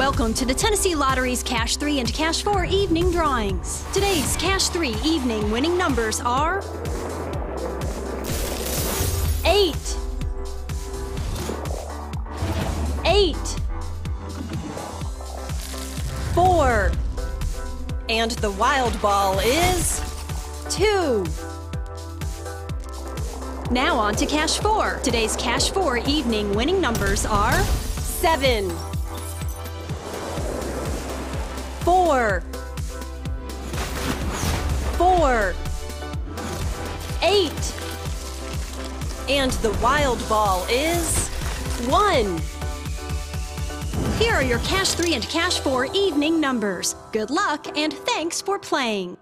Welcome to the Tennessee Lottery's Cash 3 and Cash 4 evening drawings. Today's Cash 3 evening winning numbers are 8 8 4 And the wild ball is 2 Now on to Cash 4. Today's Cash 4 evening winning numbers are 7 four, four, eight, and the wild ball is one. Here are your Cash 3 and Cash 4 evening numbers. Good luck and thanks for playing.